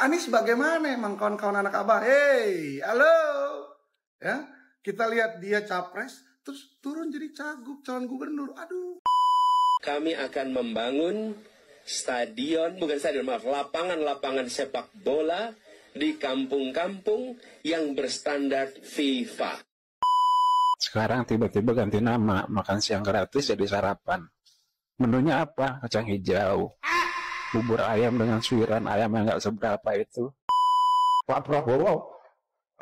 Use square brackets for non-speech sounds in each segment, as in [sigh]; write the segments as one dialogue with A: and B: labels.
A: Anies bagaimana emang kawan-kawan anak abah? Hey, halo. Ya, kita lihat dia capres, terus turun jadi cagup calon gubernur. Aduh.
B: Kami akan membangun stadion, bukan stadion, maaf, lapangan-lapangan sepak bola di kampung-kampung yang berstandar FIFA.
C: Sekarang tiba-tiba ganti nama, makan siang gratis jadi sarapan. Menunya apa? Kacang hijau. Bubur ayam dengan suiran ayam yang nggak seberapa itu.
D: Pak Prabowo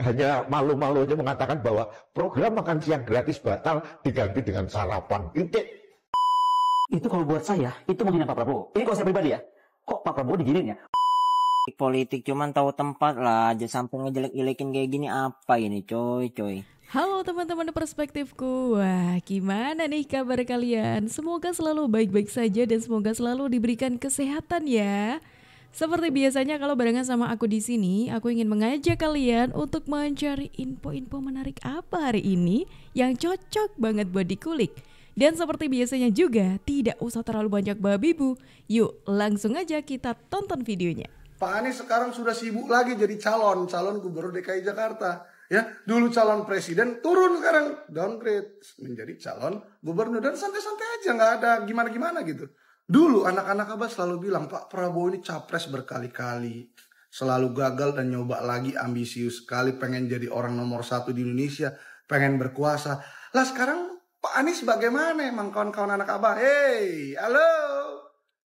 D: hanya malu-malu aja mengatakan bahwa program makan siang gratis batal diganti dengan sarapan. Itu
E: Itu kalau buat saya, itu menghina Pak Prabowo. Ini kalau saya pribadi ya, kok Pak Prabowo diginiin ya?
F: Politik cuman tahu tempat lah aja sampai ngejelek-jelekin kayak gini apa ini coy coy?
G: Halo teman-teman perspektifku. Wah gimana nih kabar kalian? Semoga selalu baik-baik saja dan semoga selalu diberikan kesehatan ya. Seperti biasanya kalau barengan sama aku di sini Aku ingin mengajak kalian untuk mencari info-info menarik apa hari ini Yang cocok banget buat dikulik. Dan seperti biasanya juga, tidak usah terlalu banyak babi bu. Yuk, langsung aja kita tonton videonya.
A: Pak Anies sekarang sudah sibuk lagi jadi calon, calon gubernur DKI Jakarta. Ya, dulu calon presiden turun sekarang downgrade menjadi calon gubernur dan santai-santai aja nggak ada gimana-gimana gitu. Dulu anak-anak abah selalu bilang Pak Prabowo ini capres berkali-kali, selalu gagal dan nyoba lagi ambisius sekali pengen jadi orang nomor satu di Indonesia, pengen berkuasa. Lah sekarang Pak Anies bagaimana emang kawan-kawan anak abah? Hey, halo.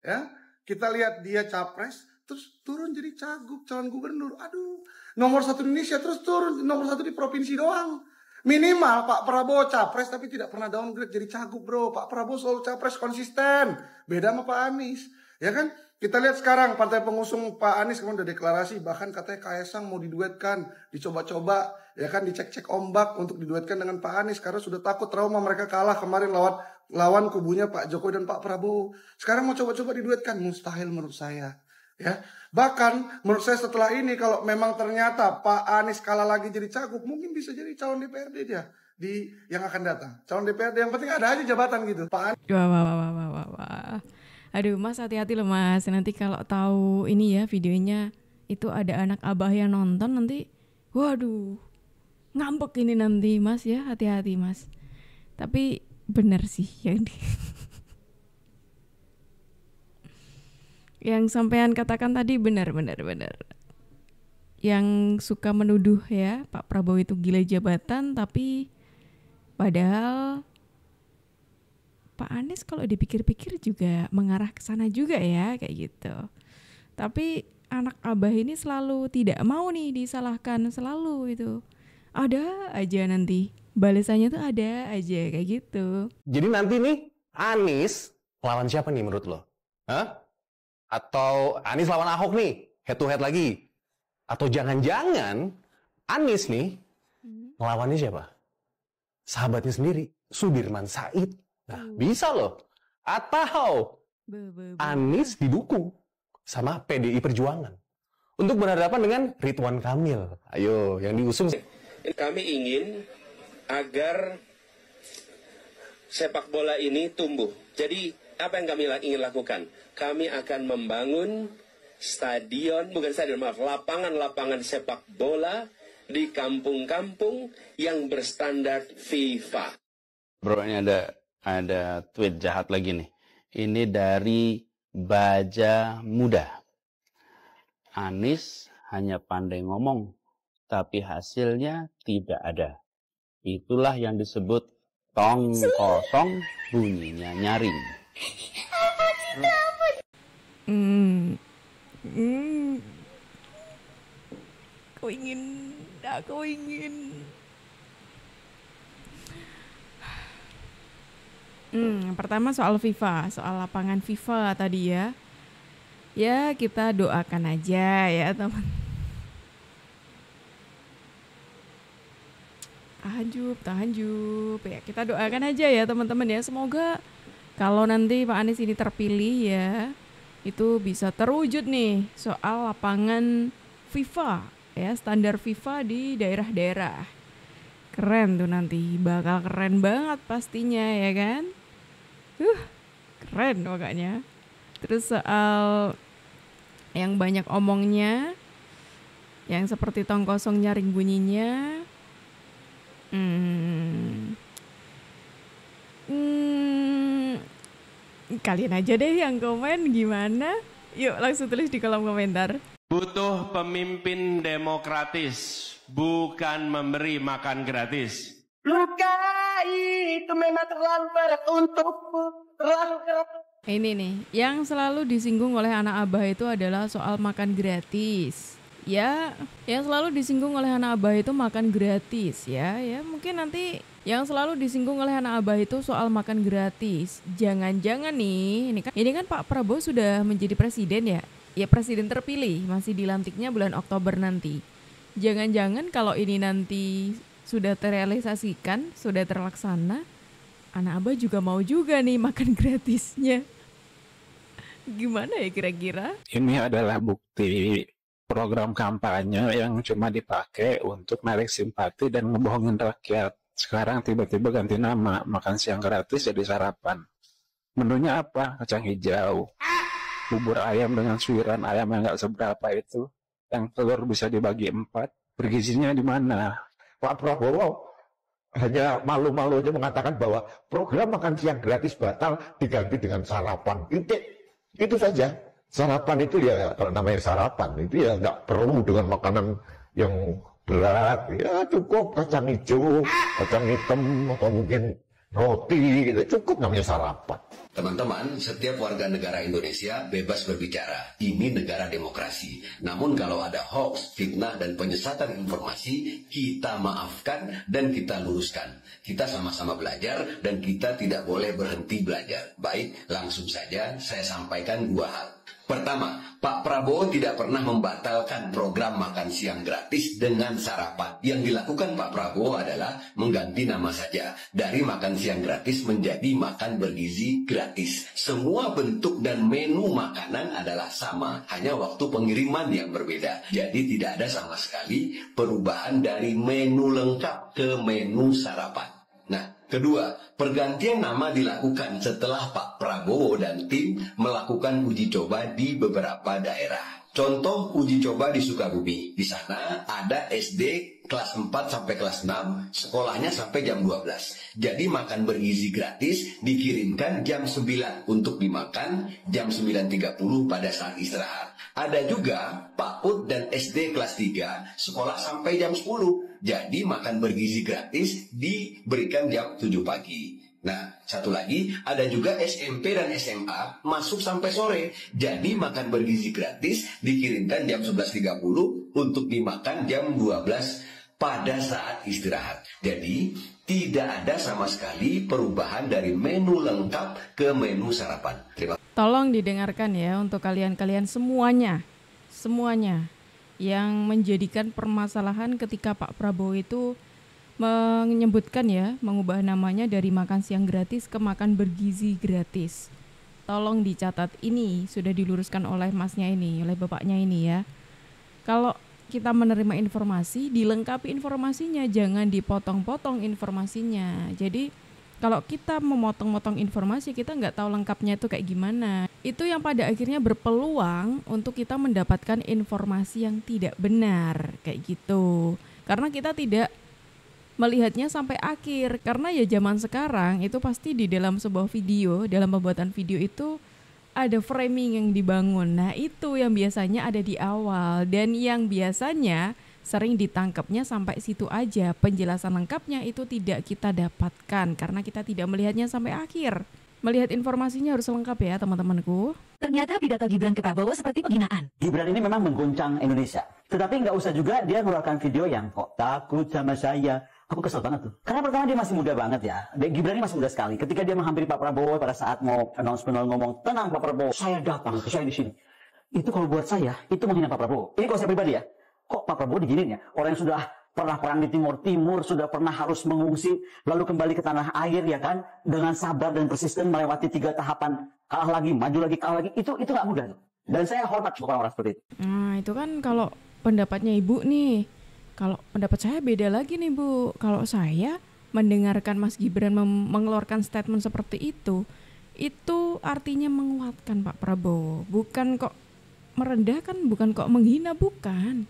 A: Ya, kita lihat dia capres, terus turun jadi cagup calon gubernur. Aduh, nomor satu Indonesia terus turun nomor satu di provinsi doang. Minimal Pak Prabowo capres tapi tidak pernah downgrade jadi cagup bro. Pak Prabowo selalu capres konsisten. Beda sama Pak Anies. Ya kan? Kita lihat sekarang partai pengusung Pak Anies kemudian udah deklarasi bahkan katanya Kaisang mau diduetkan, dicoba-coba ya kan dicek-cek ombak untuk diduetkan dengan Pak Anies karena sudah takut trauma mereka kalah kemarin lawan lawan kubunya Pak Jokowi dan Pak Prabowo. Sekarang mau coba-coba diduetkan mustahil menurut saya. Ya, bahkan menurut saya setelah ini kalau memang ternyata Pak Anies kalah lagi jadi cagup, mungkin bisa jadi calon DPRD dia di yang akan datang. Calon DPRD yang penting ada aja jabatan gitu. Pak Anies.
G: Wah, wah, wah, wah, wah, wah. Aduh, Mas hati-hati loh Mas. Nanti kalau tahu ini ya videonya itu ada anak abah yang nonton nanti, waduh, ngambek ini nanti Mas ya. Hati-hati Mas. Tapi benar sih yang di [laughs] yang sampean katakan tadi benar benar benar yang suka menuduh ya Pak Prabowo itu gila jabatan tapi padahal Pak Anies kalau dipikir-pikir juga mengarah ke sana juga ya kayak gitu tapi anak abah ini selalu tidak mau nih disalahkan selalu itu ada aja nanti balasannya tuh ada aja kayak gitu
H: Jadi nanti nih Anies lawan siapa nih menurut lo? Hah? Atau Anies lawan Ahok nih, head to head lagi? Atau jangan-jangan Anies nih ngelawannya siapa? Sahabatnya sendiri, Sudirman Said. Nah, bisa loh. Atau
G: Be- be- be.
H: Anies didukung sama PDI Perjuangan untuk berhadapan dengan Ridwan Kamil. Ayo, yang diusung
B: Kami ingin agar sepak bola ini tumbuh. Jadi apa yang kami ingin lakukan? Kami akan membangun stadion, bukan stadion, maaf, lapangan-lapangan sepak bola di kampung-kampung yang berstandar FIFA.
C: Bro ini ada ada tweet jahat lagi nih. Ini dari Baja Muda. Anies hanya pandai ngomong, tapi hasilnya tidak ada. Itulah yang disebut tong kosong bunyinya nyaring.
G: Hmm. Hmm. Kau ingin, aku ingin. Hmm, pertama soal FIFA, soal lapangan FIFA tadi ya. Ya, kita doakan aja ya, teman. Tahanjub, tahanjub. Ya, kita doakan aja ya, teman-teman ya. Semoga kalau nanti Pak Anies ini terpilih ya, itu bisa terwujud nih soal lapangan FIFA ya standar FIFA di daerah-daerah keren tuh nanti bakal keren banget pastinya ya kan uh keren pokoknya terus soal yang banyak omongnya yang seperti tong kosong nyaring bunyinya. Hmm, kalian aja deh yang komen gimana? Yuk langsung tulis di kolom komentar.
I: Butuh pemimpin demokratis, bukan memberi makan gratis.
J: Luka itu memang terlalu berat untukmu. Terlalu berat.
G: Ini nih, yang selalu disinggung oleh anak abah itu adalah soal makan gratis. Ya, yang selalu disinggung oleh anak abah itu makan gratis ya. Ya, mungkin nanti yang selalu disinggung oleh anak abah itu soal makan gratis. Jangan-jangan nih, ini kan ini kan Pak Prabowo sudah menjadi presiden ya. Ya presiden terpilih, masih dilantiknya bulan Oktober nanti. Jangan-jangan kalau ini nanti sudah terrealisasikan, sudah terlaksana, anak abah juga mau juga nih makan gratisnya. Gimana ya kira-kira?
C: Ini adalah bukti program kampanye yang cuma dipakai untuk narik simpati dan ngebohongin rakyat. Sekarang tiba-tiba ganti nama, makan siang gratis jadi sarapan. Menunya apa? Kacang hijau. Bubur ayam dengan suiran ayam yang nggak seberapa itu. Yang telur bisa dibagi empat. Bergizinya di mana?
D: Pak Prabowo hanya malu-malu aja mengatakan bahwa program makan siang gratis batal diganti dengan sarapan. Itu, itu saja. Sarapan itu ya kalau namanya sarapan itu ya nggak perlu dengan makanan yang berat. Ya cukup kacang hijau, kacang hitam atau mungkin roti gitu. Cukup namanya sarapan.
K: Teman-teman, setiap warga negara Indonesia bebas berbicara. Ini negara demokrasi. Namun kalau ada hoax, fitnah, dan penyesatan informasi, kita maafkan dan kita luruskan. Kita sama-sama belajar dan kita tidak boleh berhenti belajar. Baik, langsung saja saya sampaikan dua hal. Pertama, Pak Prabowo tidak pernah membatalkan program makan siang gratis dengan sarapan. Yang dilakukan Pak Prabowo adalah mengganti nama saja dari makan siang gratis menjadi makan bergizi gratis. Semua bentuk dan menu makanan adalah sama, hanya waktu pengiriman yang berbeda. Jadi tidak ada sama sekali perubahan dari menu lengkap ke menu sarapan. Nah, kedua, pergantian nama dilakukan setelah Pak Prabowo dan tim melakukan uji coba di beberapa daerah. Contoh uji coba di Sukabumi. Di sana ada SD kelas 4 sampai kelas 6, sekolahnya sampai jam 12. Jadi makan bergizi gratis dikirimkan jam 9 untuk dimakan jam 9.30 pada saat istirahat. Ada juga PAUD dan SD kelas 3 sekolah sampai jam 10. Jadi makan bergizi gratis diberikan jam 7 pagi. Nah, satu lagi ada juga SMP dan SMA masuk sampai sore. Jadi makan bergizi gratis dikirimkan jam 11.30 untuk dimakan jam 12 pada saat istirahat. Jadi tidak ada sama sekali perubahan dari menu lengkap ke menu sarapan. Terima
G: Tolong didengarkan ya untuk kalian-kalian semuanya. Semuanya yang menjadikan permasalahan ketika Pak Prabowo itu menyebutkan ya, mengubah namanya dari makan siang gratis ke makan bergizi gratis. Tolong dicatat ini sudah diluruskan oleh masnya ini, oleh bapaknya ini ya. Kalau kita menerima informasi, dilengkapi informasinya, jangan dipotong-potong informasinya. Jadi kalau kita memotong-motong informasi, kita nggak tahu lengkapnya itu kayak gimana. Itu yang pada akhirnya berpeluang untuk kita mendapatkan informasi yang tidak benar, kayak gitu. Karena kita tidak melihatnya sampai akhir karena ya zaman sekarang itu pasti di dalam sebuah video dalam pembuatan video itu ada framing yang dibangun nah itu yang biasanya ada di awal dan yang biasanya sering ditangkapnya sampai situ aja penjelasan lengkapnya itu tidak kita dapatkan karena kita tidak melihatnya sampai akhir melihat informasinya harus lengkap ya teman-temanku
E: Ternyata pidato Gibran ke Prabowo seperti penghinaan. Gibran ini memang mengguncang Indonesia. Tetapi nggak usah juga dia mengeluarkan video yang kok takut sama saya. Aku kesel banget tuh. Karena pertama dia masih muda banget ya. Gibran ini masih muda sekali. Ketika dia menghampiri Pak Prabowo pada saat mau announcement ngomong, tenang Pak Prabowo, saya datang, saya di sini. Itu kalau buat saya, itu menghina Pak Prabowo. Ini kalau saya pribadi ya. Kok Pak Prabowo diginin ya? Orang yang sudah pernah perang di Timur Timur, sudah pernah harus mengungsi, lalu kembali ke tanah air ya kan, dengan sabar dan persisten melewati tiga tahapan, kalah lagi, maju lagi, kalah lagi, itu itu nggak mudah. Dan saya hormat orang-orang seperti itu.
G: Nah itu kan kalau pendapatnya ibu nih, kalau pendapat saya beda lagi nih bu. Kalau saya mendengarkan Mas Gibran mengeluarkan statement seperti itu, itu artinya menguatkan Pak Prabowo, bukan kok merendahkan, bukan kok menghina, bukan.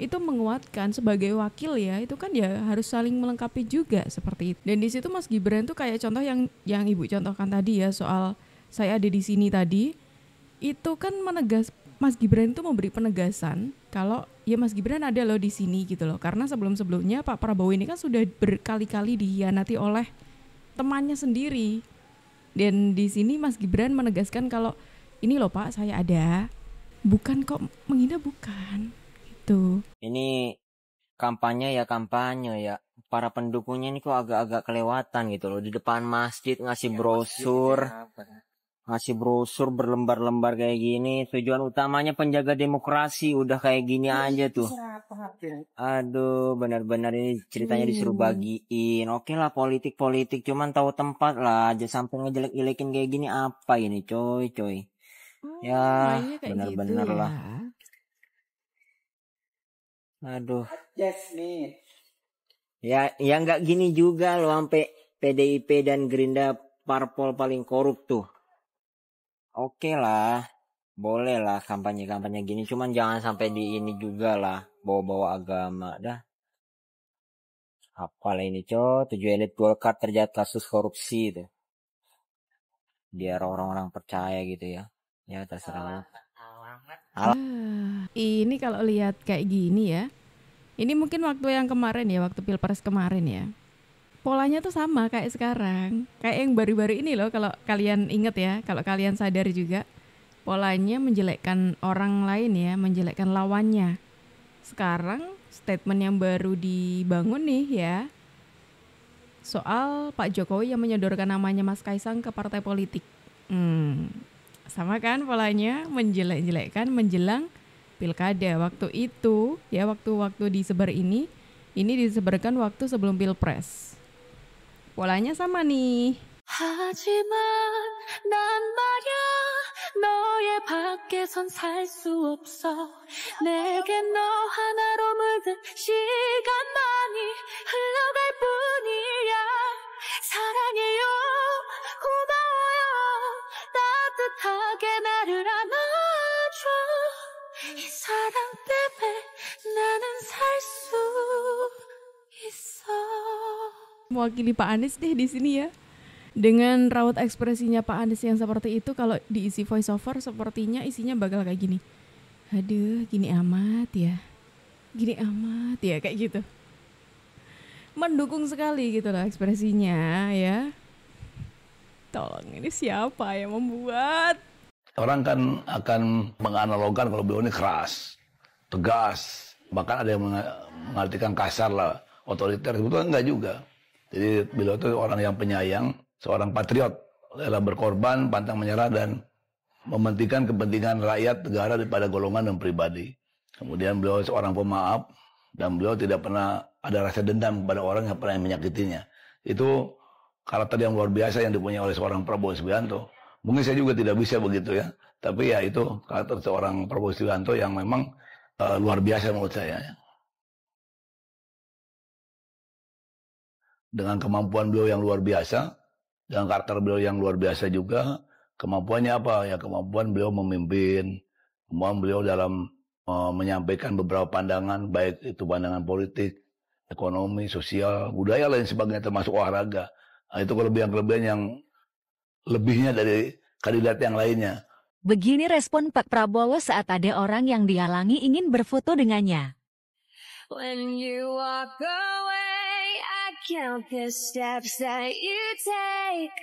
G: Itu menguatkan sebagai wakil ya itu kan ya harus saling melengkapi juga seperti itu. Dan di situ Mas Gibran tuh kayak contoh yang yang ibu contohkan tadi ya soal saya ada di sini tadi itu kan menegas Mas Gibran itu memberi penegasan kalau ya Mas Gibran ada loh di sini gitu loh karena sebelum sebelumnya Pak Prabowo ini kan sudah berkali-kali dihianati oleh temannya sendiri dan di sini Mas Gibran menegaskan kalau ini loh Pak saya ada bukan kok menghina bukan gitu
F: Ini kampanye ya kampanye ya. Para pendukungnya ini kok agak-agak kelewatan gitu loh. Di depan masjid ngasih brosur. Ngasih brosur berlembar-lembar kayak gini. Tujuan utamanya penjaga demokrasi. Udah kayak gini aja tuh. Aduh, benar-benar ini ceritanya disuruh bagiin. Oke lah politik-politik, cuman tahu tempat lah. Aja sampai ngejelek-jelekin kayak gini apa ini, coy, coy. Ya,
G: mainnya kayak
F: benar-benar
G: gitu
F: lah.
G: ya.
F: Aduh.
J: Jasmine.
F: Ya, ya nggak gini juga loh sampai PDIP dan Gerindra parpol paling korup tuh. Oke lah, boleh lah kampanye-kampanye gini, cuman jangan sampai di ini juga lah, bawa-bawa agama dah. Apalah ini coy, tujuh elit Golkar terjerat kasus korupsi itu. Biar orang-orang percaya gitu ya. Ya terserah lah.
G: Ah, ini kalau lihat kayak gini ya. Ini mungkin waktu yang kemarin ya, waktu Pilpres kemarin ya. Polanya tuh sama kayak sekarang. Kayak yang baru-baru ini loh kalau kalian inget ya, kalau kalian sadar juga. Polanya menjelekkan orang lain ya, menjelekkan lawannya. Sekarang statement yang baru dibangun nih ya. Soal Pak Jokowi yang menyodorkan namanya Mas Kaisang ke partai politik. Hmm, sama kan polanya menjelek-jelekkan menjelang pilkada waktu itu ya waktu-waktu disebar ini ini disebarkan waktu sebelum pilpres polanya sama nih.
L: 하지만 난 말야 너의 밖에선 살 수 없어. 내겐 너 하나로 물든 시간만이 흘러갈 뿐이야. 사랑해요 고마워요. 따뜻하게 나를 안아줘. 이 사랑 때문에 나는 살 수 있어
G: mewakili Pak Anies deh di sini ya. Dengan raut ekspresinya Pak Anies yang seperti itu kalau diisi voice over sepertinya isinya bakal kayak gini. Aduh gini amat ya. Gini amat ya kayak gitu. Mendukung sekali gitu loh ekspresinya ya. Tolong ini siapa yang membuat?
M: Orang kan akan menganalogkan kalau beliau ini keras, tegas, bahkan ada yang menga- mengartikan kasar lah, otoriter. Sebetulnya enggak juga. Jadi beliau itu orang yang penyayang, seorang patriot, rela berkorban, pantang menyerah dan mementingkan kepentingan rakyat, negara daripada golongan dan pribadi. Kemudian beliau seorang pemaaf dan beliau tidak pernah ada rasa dendam kepada orang yang pernah menyakitinya. Itu karakter yang luar biasa yang dipunyai oleh seorang Prabowo Subianto. Mungkin saya juga tidak bisa begitu ya. Tapi ya itu karakter seorang Prabowo Subianto yang memang eh, luar biasa menurut saya. ya. Dengan kemampuan beliau yang luar biasa, dengan karakter beliau yang luar biasa juga, kemampuannya apa? Ya kemampuan beliau memimpin, kemampuan beliau dalam eh, menyampaikan beberapa pandangan, baik itu pandangan politik, ekonomi, sosial, budaya lain sebagainya termasuk olahraga. Nah, itu kelebihan-kelebihan yang lebihnya dari kandidat yang lainnya.
N: Begini respon Pak Prabowo saat ada orang yang dihalangi ingin berfoto dengannya.
L: When you walk away, count the steps that you take.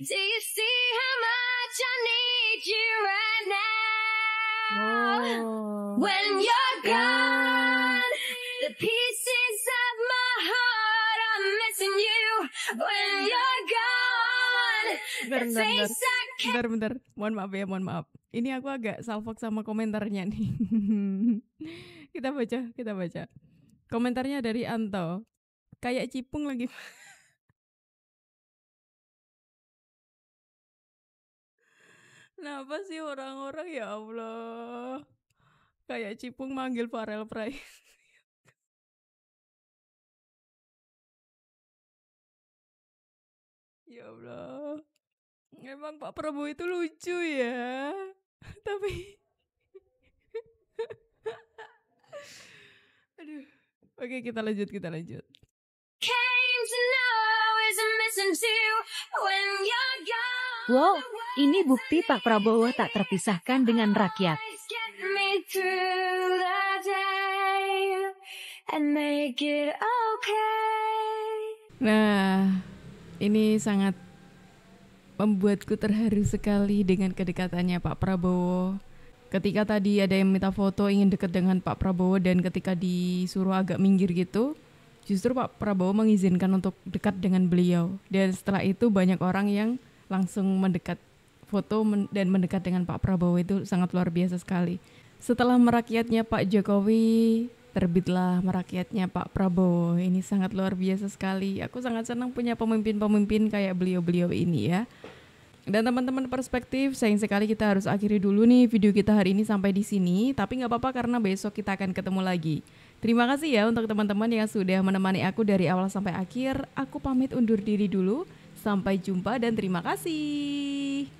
L: Do you see how much I need you right now? When you're gone, the pieces of my heart are missing you. When you're gone,
G: bentar,
L: the
G: bentar, bentar.
L: face I
G: bentar, bentar. Mohon maaf ya, mohon maaf. Ini aku agak salfok sama komentarnya nih. [laughs] kita baca, kita baca. Komentarnya dari Anto. Kayak cipung lagi. [laughs] Kenapa sih orang-orang ya Allah? Kayak cipung manggil Farel Pray. [laughs] ya Allah. Emang Pak Prabowo itu lucu ya. [laughs] Tapi Oke, kita lanjut, kita lanjut.
N: Wow, ini bukti Pak Prabowo tak terpisahkan dengan rakyat.
G: Nah, ini sangat membuatku terharu sekali dengan kedekatannya Pak Prabowo. Ketika tadi ada yang minta foto ingin dekat dengan Pak Prabowo dan ketika disuruh agak minggir gitu, justru Pak Prabowo mengizinkan untuk dekat dengan beliau. Dan setelah itu banyak orang yang langsung mendekat foto men- dan mendekat dengan Pak Prabowo itu sangat luar biasa sekali. Setelah merakyatnya Pak Jokowi, terbitlah merakyatnya Pak Prabowo. Ini sangat luar biasa sekali. Aku sangat senang punya pemimpin-pemimpin kayak beliau-beliau ini ya. Dan teman-teman perspektif, sayang sekali kita harus akhiri dulu nih video kita hari ini sampai di sini. Tapi nggak apa-apa karena besok kita akan ketemu lagi. Terima kasih ya untuk teman-teman yang sudah menemani aku dari awal sampai akhir. Aku pamit undur diri dulu. Sampai jumpa dan terima kasih.